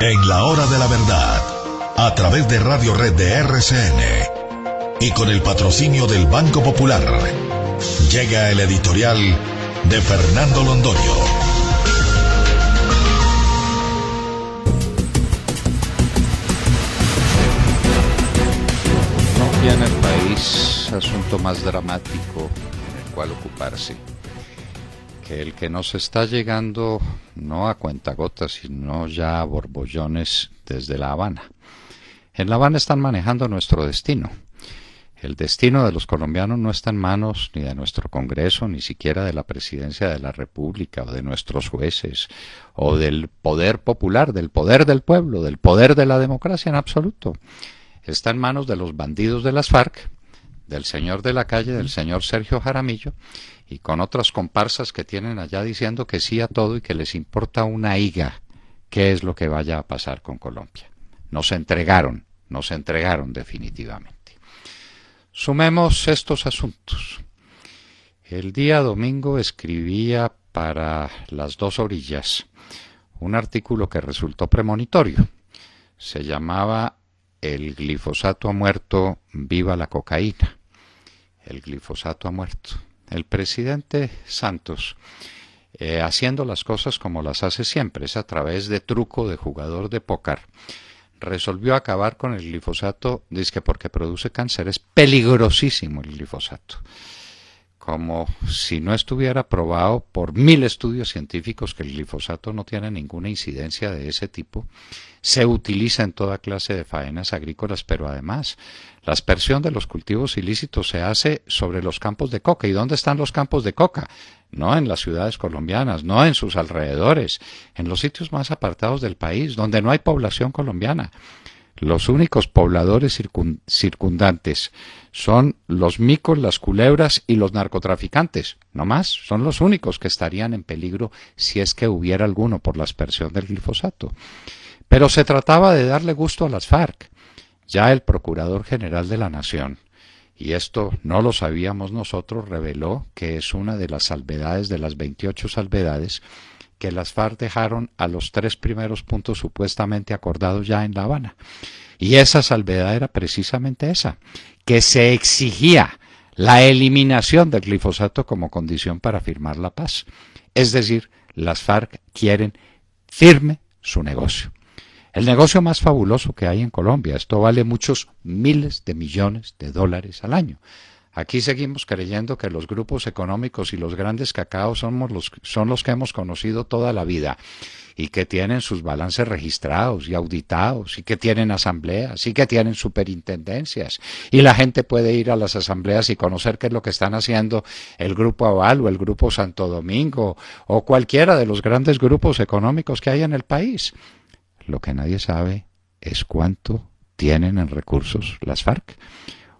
En la hora de la verdad, a través de Radio Red de RCN y con el patrocinio del Banco Popular, llega el editorial de Fernando Londoño. No tiene el país asunto más dramático en el cual ocuparse que el que nos está llegando no a cuentagotas, sino ya a borbollones desde La Habana. En La Habana están manejando nuestro destino. El destino de los colombianos no está en manos ni de nuestro Congreso, ni siquiera de la Presidencia de la República, o de nuestros jueces, o del poder popular, del poder del pueblo, del poder de la democracia en absoluto. Está en manos de los bandidos de las FARC, del señor de la calle, del señor Sergio Jaramillo, y con otras comparsas que tienen allá diciendo que sí a todo y que les importa una higa qué es lo que vaya a pasar con Colombia. Nos entregaron, nos entregaron definitivamente. Sumemos estos asuntos. El día domingo escribía para las dos orillas un artículo que resultó premonitorio. Se llamaba El glifosato ha muerto, viva la cocaína. El glifosato ha muerto el presidente Santos, eh, haciendo las cosas como las hace siempre, es a través de truco de jugador de póker, resolvió acabar con el glifosato, dice que porque produce cáncer, es peligrosísimo el glifosato como si no estuviera probado por mil estudios científicos que el glifosato no tiene ninguna incidencia de ese tipo, se utiliza en toda clase de faenas agrícolas, pero además la aspersión de los cultivos ilícitos se hace sobre los campos de coca. ¿Y dónde están los campos de coca? No en las ciudades colombianas, no en sus alrededores, en los sitios más apartados del país, donde no hay población colombiana. Los únicos pobladores circundantes son los micos, las culebras y los narcotraficantes. No más, son los únicos que estarían en peligro si es que hubiera alguno por la aspersión del glifosato. Pero se trataba de darle gusto a las FARC. Ya el Procurador General de la Nación, y esto no lo sabíamos nosotros, reveló que es una de las salvedades de las 28 salvedades que las FARC dejaron a los tres primeros puntos supuestamente acordados ya en La Habana. Y esa salvedad era precisamente esa, que se exigía la eliminación del glifosato como condición para firmar la paz. Es decir, las FARC quieren firme su negocio. El negocio más fabuloso que hay en Colombia. Esto vale muchos miles de millones de dólares al año. Aquí seguimos creyendo que los grupos económicos y los grandes cacaos somos los, son los que hemos conocido toda la vida y que tienen sus balances registrados y auditados y que tienen asambleas y que tienen superintendencias y la gente puede ir a las asambleas y conocer qué es lo que están haciendo el Grupo Aval o el Grupo Santo Domingo o cualquiera de los grandes grupos económicos que hay en el país. Lo que nadie sabe es cuánto tienen en recursos las FARC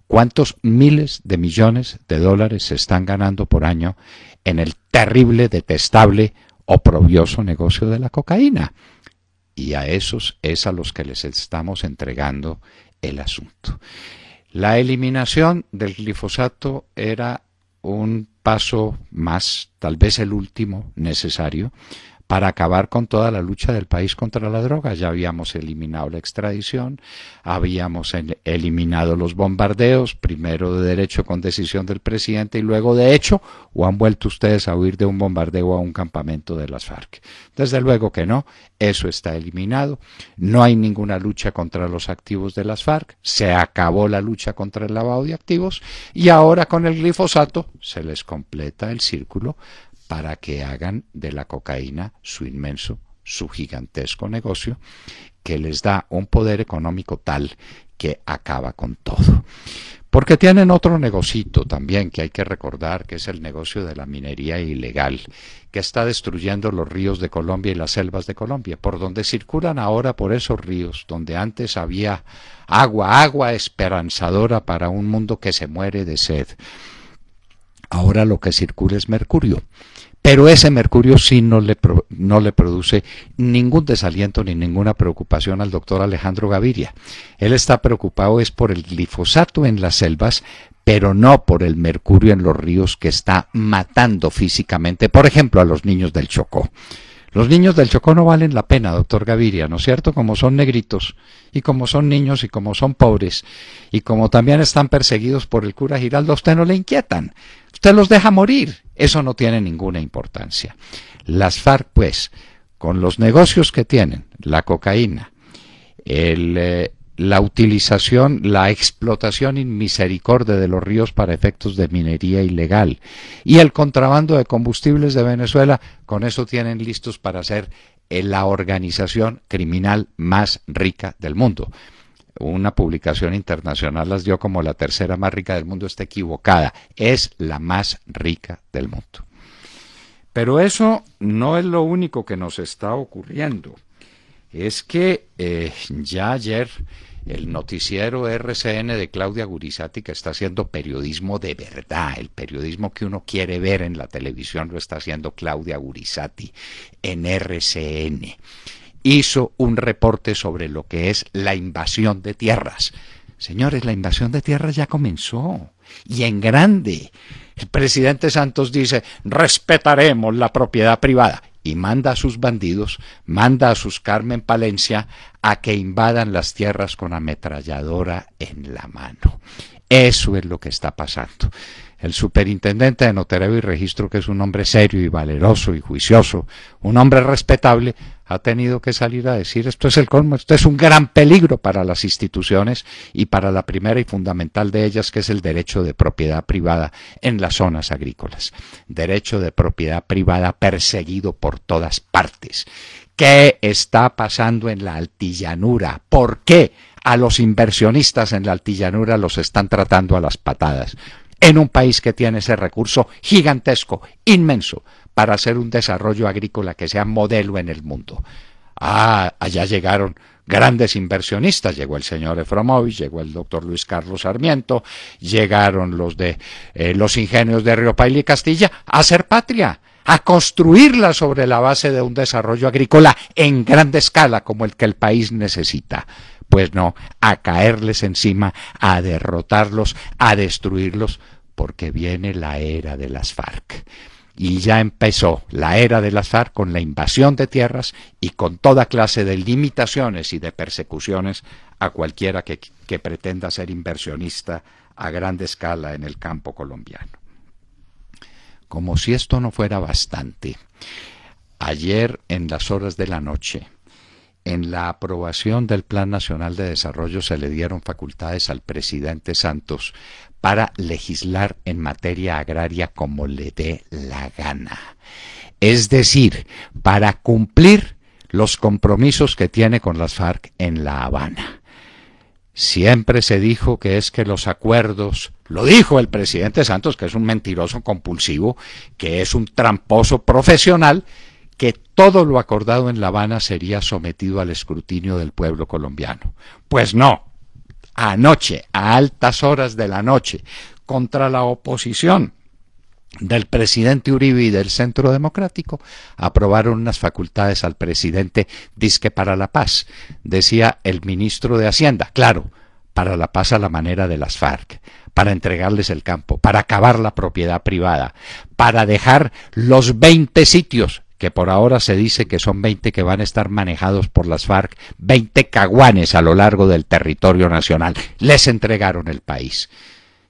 cuántos miles de millones de dólares se están ganando por año en el terrible, detestable, oprobioso negocio de la cocaína. Y a esos es a los que les estamos entregando el asunto. La eliminación del glifosato era un paso más, tal vez el último necesario, para acabar con toda la lucha del país contra la droga. Ya habíamos eliminado la extradición, habíamos eliminado los bombardeos, primero de derecho con decisión del presidente y luego de hecho, o han vuelto ustedes a huir de un bombardeo a un campamento de las FARC. Desde luego que no, eso está eliminado, no hay ninguna lucha contra los activos de las FARC, se acabó la lucha contra el lavado de activos y ahora con el glifosato se les completa el círculo para que hagan de la cocaína su inmenso, su gigantesco negocio, que les da un poder económico tal que acaba con todo. Porque tienen otro negocito también que hay que recordar, que es el negocio de la minería ilegal, que está destruyendo los ríos de Colombia y las selvas de Colombia, por donde circulan ahora por esos ríos, donde antes había agua, agua esperanzadora para un mundo que se muere de sed. Ahora lo que circula es mercurio. Pero ese mercurio sí no le, no le produce ningún desaliento ni ninguna preocupación al doctor Alejandro Gaviria. Él está preocupado es por el glifosato en las selvas, pero no por el mercurio en los ríos que está matando físicamente, por ejemplo, a los niños del Chocó. Los niños del Chocó no valen la pena, doctor Gaviria, ¿no es cierto? Como son negritos, y como son niños, y como son pobres, y como también están perseguidos por el cura Giraldo, a usted no le inquietan. Usted los deja morir. Eso no tiene ninguna importancia. Las FARC, pues, con los negocios que tienen, la cocaína, el, eh, la utilización, la explotación inmisericordia de los ríos para efectos de minería ilegal y el contrabando de combustibles de Venezuela, con eso tienen listos para ser eh, la organización criminal más rica del mundo. Una publicación internacional las dio como la tercera más rica del mundo, está equivocada, es la más rica del mundo. Pero eso no es lo único que nos está ocurriendo. Es que eh, ya ayer el noticiero RCN de Claudia Gurizati, que está haciendo periodismo de verdad, el periodismo que uno quiere ver en la televisión lo está haciendo Claudia Gurizati en RCN. Hizo un reporte sobre lo que es la invasión de tierras. Señores, la invasión de tierras ya comenzó y en grande. El presidente Santos dice, respetaremos la propiedad privada y manda a sus bandidos, manda a sus Carmen Palencia a que invadan las tierras con ametralladora en la mano. Eso es lo que está pasando. El superintendente de notario y registro, que es un hombre serio y valeroso y juicioso, un hombre respetable, ha tenido que salir a decir esto es el colmo, esto es un gran peligro para las instituciones y para la primera y fundamental de ellas, que es el derecho de propiedad privada en las zonas agrícolas. Derecho de propiedad privada perseguido por todas partes. ¿Qué está pasando en la altillanura? ¿Por qué a los inversionistas en la altillanura los están tratando a las patadas? En un país que tiene ese recurso gigantesco, inmenso, para hacer un desarrollo agrícola que sea modelo en el mundo. Ah, allá llegaron grandes inversionistas, llegó el señor Efromovich, llegó el doctor Luis Carlos Sarmiento, llegaron los de eh, los ingenios de Río Paila y Castilla a hacer patria, a construirla sobre la base de un desarrollo agrícola en grande escala como el que el país necesita. Pues no, a caerles encima, a derrotarlos, a destruirlos, porque viene la era de las FARC y ya empezó la era de las FARC con la invasión de tierras y con toda clase de limitaciones y de persecuciones a cualquiera que, que pretenda ser inversionista a gran escala en el campo colombiano. Como si esto no fuera bastante, ayer en las horas de la noche, en la aprobación del Plan Nacional de Desarrollo se le dieron facultades al presidente Santos para legislar en materia agraria como le dé la gana. Es decir, para cumplir los compromisos que tiene con las FARC en La Habana. Siempre se dijo que es que los acuerdos, lo dijo el presidente Santos, que es un mentiroso compulsivo, que es un tramposo profesional, que todo lo acordado en La Habana sería sometido al escrutinio del pueblo colombiano. Pues no, anoche, a altas horas de la noche, contra la oposición del presidente Uribe y del Centro Democrático, aprobaron unas facultades al presidente disque para la paz, decía el ministro de Hacienda, claro, para la paz a la manera de las FARC, para entregarles el campo, para acabar la propiedad privada, para dejar los 20 sitios que por ahora se dice que son 20 que van a estar manejados por las FARC, 20 caguanes a lo largo del territorio nacional. Les entregaron el país.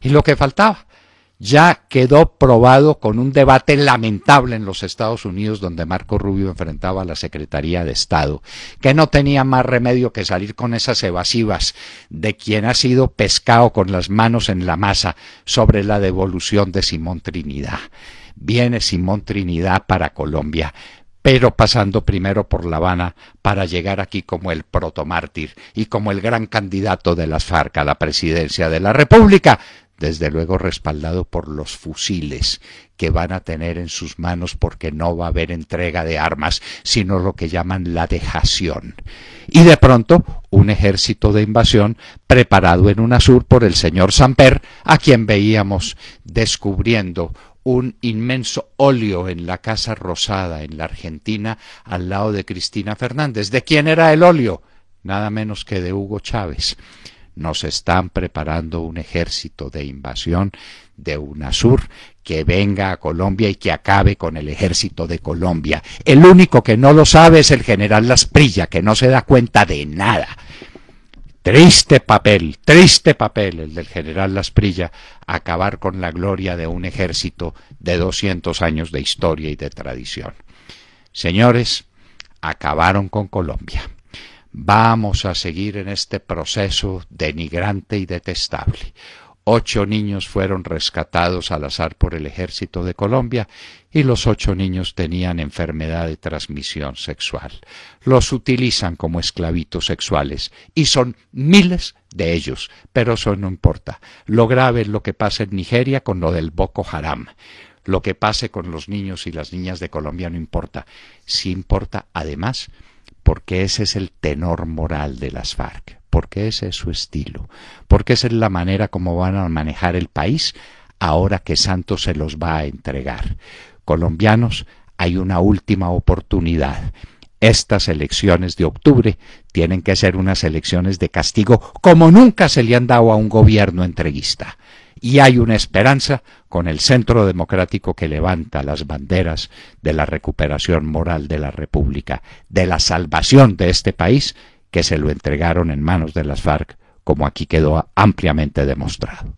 Y lo que faltaba, ya quedó probado con un debate lamentable en los Estados Unidos donde Marco Rubio enfrentaba a la Secretaría de Estado, que no tenía más remedio que salir con esas evasivas de quien ha sido pescado con las manos en la masa sobre la devolución de Simón Trinidad viene Simón Trinidad para Colombia, pero pasando primero por La Habana para llegar aquí como el protomártir y como el gran candidato de las FARC a la presidencia de la República, desde luego respaldado por los fusiles que van a tener en sus manos porque no va a haber entrega de armas, sino lo que llaman la dejación. Y de pronto un ejército de invasión preparado en UNASUR por el señor Samper, a quien veíamos descubriendo un inmenso óleo en la Casa Rosada, en la Argentina, al lado de Cristina Fernández. ¿De quién era el óleo? Nada menos que de Hugo Chávez. nos están preparando un ejército de invasión de UNASUR que venga a Colombia y que acabe con el ejército de Colombia. El único que no lo sabe es el general Lasprilla, que no se da cuenta de nada. Triste papel, triste papel el del general Lasprilla, acabar con la gloria de un ejército de 200 años de historia y de tradición. Señores, acabaron con Colombia. Vamos a seguir en este proceso denigrante y detestable. Ocho niños fueron rescatados al azar por el ejército de Colombia y los ocho niños tenían enfermedad de transmisión sexual. Los utilizan como esclavitos sexuales y son miles de ellos, pero eso no importa. Lo grave es lo que pasa en Nigeria con lo del Boko Haram. Lo que pase con los niños y las niñas de Colombia no importa. Sí importa, además, porque ese es el tenor moral de las FARC, porque ese es su estilo, porque esa es la manera como van a manejar el país ahora que Santos se los va a entregar. Colombianos, hay una última oportunidad. Estas elecciones de octubre tienen que ser unas elecciones de castigo como nunca se le han dado a un gobierno entreguista y hay una esperanza con el centro democrático que levanta las banderas de la recuperación moral de la República, de la salvación de este país que se lo entregaron en manos de las FARC, como aquí quedó ampliamente demostrado.